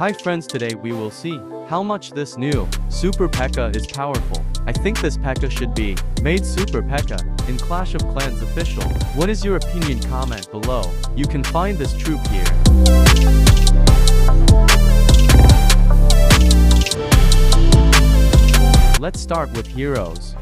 Hi friends today we will see how much this new Super P.E.K.K.A is powerful. I think this P.E.K.K.A should be made Super P.E.K.K.A in Clash of Clans official. What is your opinion comment below. You can find this troop here. Let's start with heroes.